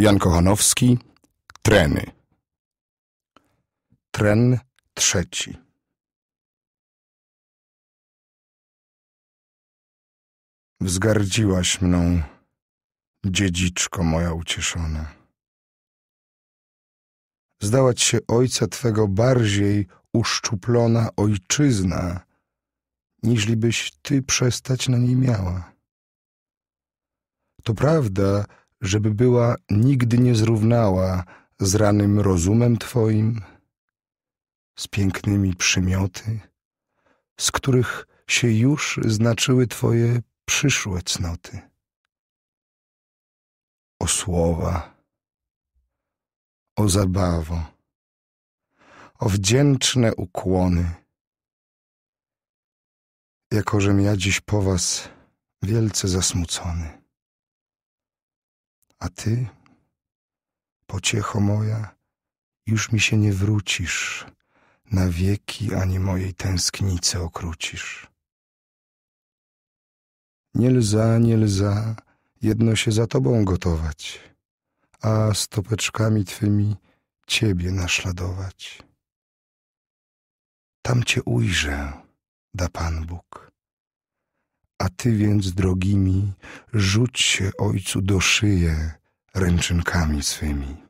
Jan Kochanowski, Treny. Tren trzeci. Wzgardziłaś mną, dziedziczko moja ucieszona. Zdała się ojca twego bardziej uszczuplona ojczyzna, niżlibyś ty przestać na niej miała. To prawda, żeby była nigdy nie zrównała z ranym rozumem twoim, z pięknymi przymioty, z których się już znaczyły twoje przyszłe cnoty. O słowa, o zabawo, o wdzięczne ukłony. Jakożem ja dziś po was wielce zasmucony. A ty, pociecho moja, już mi się nie wrócisz, na wieki ani mojej tęsknicy okrucisz. Nie lza, nie lza, jedno się za tobą gotować, a stopeczkami twymi ciebie naśladować. Tam cię ujrzę, da Pan Bóg. A ty więc, drogimi, rzuć się ojcu do szyję ręczynkami swymi.